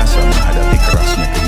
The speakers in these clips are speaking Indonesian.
biasa menghadapi kerasnya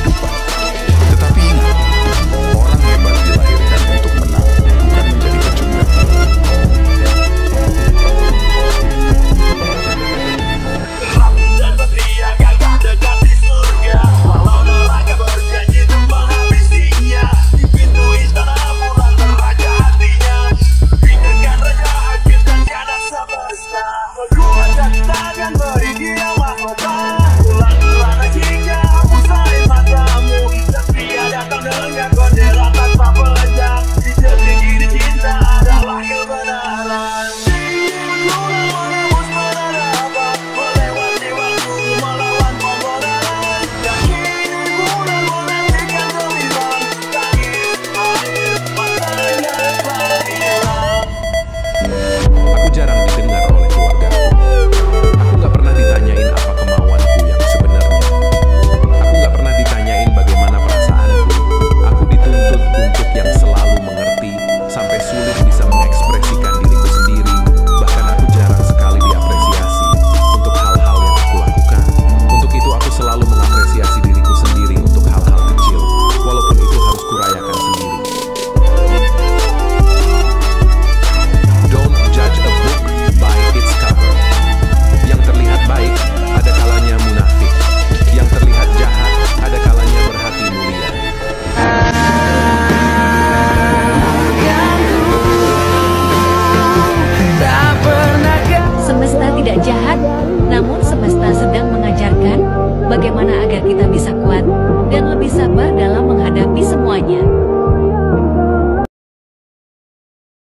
Sabar dalam menghadapi semuanya.